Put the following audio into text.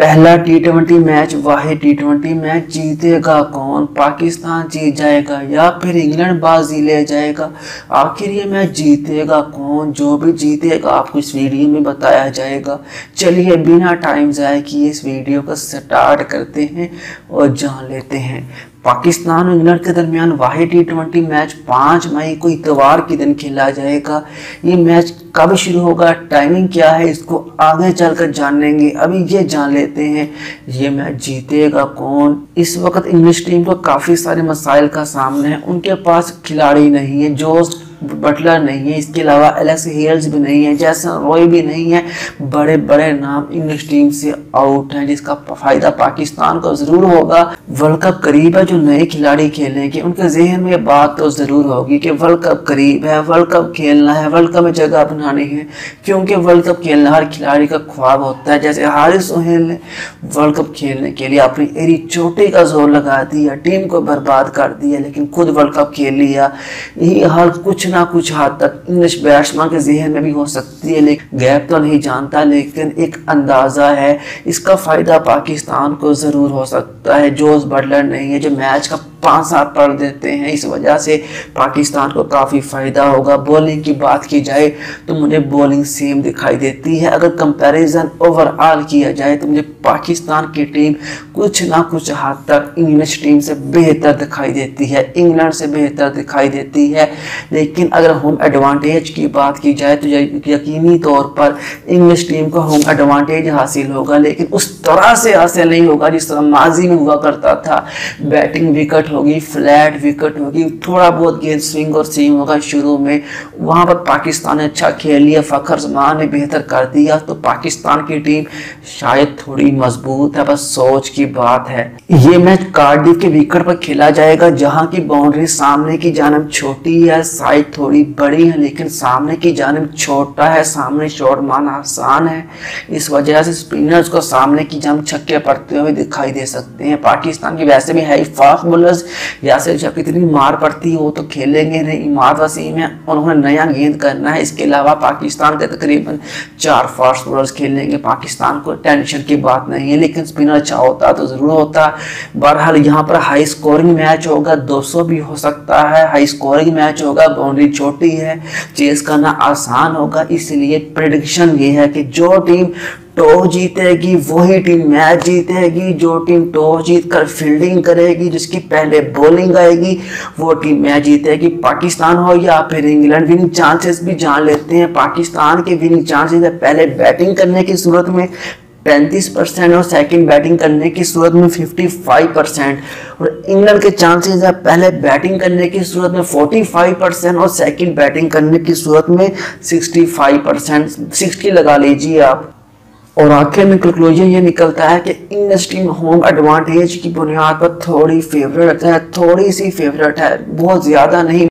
پہلا T twenty match واحد T twenty match جیتے گا کون؟ پاکستان جیت جائے گا یا پھر انگلینڈ بازی لے جائے گا؟ آخر یہ میچ جیتے گا کون؟ جو بھی جیتے گا، آپ کو اس ویڈیو میں بتایا جائے گا۔ چلیے، بنا ٹائم ضائع کیے اس ویڈیو کو سٹارٹ کرتے ہیں اور جان لیتے ہیں۔ پاکستان اور انگلینڈ کے درمیان واحد ٹی ٹوینٹی میچ پانچ مئی کو اتوار کے دن کھیلا جائے گا۔ یہ میچ کب شروع ہوگا؟ ٹائمنگ کیا ہے؟ اس کو آگے چل کر جان لیں گے۔ ابھی یہ جان لیتے ہیں، یہ میچ جیتے گا کون؟ اس وقت انگلش ٹیم کو کافی سارے مسائل کا سامنا ہے۔ ان کے پاس کھلاڑی نہیں ہے جو بٹلر نہیں ہے، اس کے علاوہ ایلیکس ہیلز بھی نہیں ہے جیسن روئی بھی نہیں ہے۔ بڑے بڑے نام انگلش ٹیم سے آؤٹ ہیں، جس کا فائدہ پاکستان کو ضرور ہوگا۔ ورلڈ کپ قریب ہے جو نئے کھلاڑی کھیلیں گے ان کے ذہن میں یہ بات تو ضرور ہوگی کہ ورلڈ کپ قریب ہے ورلڈ کپ کھیلنا ہے ورلڈ کپ میں جگہ بنانی ہے۔ کیونکہ ورلڈ کپ کھیلنا ہر کھلاڑی کا خواب ہوتا ہے، جیسے حارث سہیل نے ورلڈ کپ کھیلنے کے لیے اپنی ایری چوٹی کا زور لگا دیا، ٹیم کو برباد کر دیا، لیکن خود ورلڈ کپ کھیل لیا۔ یہی حال کچھ نہ کچھ حد تک انگلش بیٹسمین کے ذہن میں بھی ہو سکتی ہے، لیکن گیپ تو نہیں جانتا، لیکن ایک اندازہ ہے، اس کا فائدہ پاکستان کو ضرور ہو سکتا ہے۔ جوز بٹلر نہیں ہے، جو میچ کا پانچ سات پڑھ دیتے ہیں۔ اس وجہ سے پاکستان کو کافی فائدہ ہوگا۔ بولنگ کی بات کی جائے تو مجھے بولنگ سیم دکھائی دیتی ہے۔ اگر کمپیریزن اوور آل کیا جائے تو مجھے پاکستان کی ٹیم کچھ نہ کچھ حد تک انگلش ٹیم سے بہتر دکھائی دیتی ہے۔ انگلینڈ سے بہتر دکھائی دیتی ہے۔ لیکن اگر ہوم ایڈوانٹیج کی بات کی جائے تو یقینی طور پر انگلش ٹیم کو ہوم ایڈوانٹیج حاصل ہوگا۔ لیکن اس طرح سے حاصل نہیں ہوگا جس طرح ماضی میں ہوا کرتا تھا۔ بیٹنگ وکٹ ہوگی فلیٹ وکٹ ہوگی، تھوڑا بہت گیند سوئنگ اور سیم ہوگا شروع میں۔ وہاں پر پاکستان نے اچھا کھیل لیا، فخر زمان نے بہتر کر دیا، تو پاکستان کی ٹیم شاید تھوڑی مضبوط ہے، بس سوچ کی بات ہے۔ یہ میچ کارڈی کے وکٹ پر کھیلا جائے گا، جہاں کی باؤنڈری سامنے کی جانب چھوٹی ہے سائٹ تھوڑی بڑی ہے، لیکن سامنے کی جانب چھوٹا ہے، سامنے شوٹ مانا آسان ہے۔ اس وجہ سے سپینرز کو سامنے کی جانب چھکے پڑتے ہوئے دکھائی دے سکتے ہیں۔ پاکستان کی ویسے بھی ہائی فاق بولرز یاسر شاہ جب اتنی مار پڑتی ہو تو کھیلیں گے نہیں۔ اماد وسیم ہے انہوں نے نیا گیند کرنا ہے۔ اس کے علاوہ پاکستان کے تقریباً چار فاسٹ بولرز کھیلیں گے۔ پاکستان کو ٹینشن کی بات نہیں ہے، لیکن سپینر اچھا ہوتا تو ضرور ہوتا۔ بہرحال یہاں پر ہائی سکورنگ میچ ہوگا۔ دو سو بھی ہو سکتا ہے۔ ہائی سکورنگ میچ ہوگا۔ باؤنڈری چھوٹی ہے۔ چیز کرنا آسان ہوگا۔ اس لیے پریڈکشن یہ ہے کہ جو ٹیم ٹاس جیتے گی وہی ٹیم میچ جیتے گی جو ٹیم ٹاس جیت کر فیلڈنگ کرے گی، جس کی پہلے بولنگ آئے گی، وہ ٹیم میچ جیتے گی پاکستان ہو یا پھر انگلینڈ وننگ چانسز بھی جان لیتے ہیں۔ پاکستان کے وننگ چانسز ہے پہلے بیٹنگ کرنے کی صورت میں پینتیس پرسینٹ اور سیکنڈ بیٹنگ کرنے کی صورت میں ففٹی فائیو پرسینٹ اور انگلینڈ کے چانسز ہے پہلے بیٹنگ کرنے کی صورت میں فورٹی فائیو پرسینٹ اور سیکنڈ بیٹنگ کرنے کی صورت میں سکسٹی فائیو پرسینٹ سکسٹی لگا لیجیے آپ۔ اور آخر میں کنکلوژن یہ نکلتا ہے کہ انڈسٹری ہوم ایڈوانٹیج کی بنیاد پر تھوڑی فیورٹ ہے، تھوڑی سی فیورٹ ہے، بہت زیادہ نہیں۔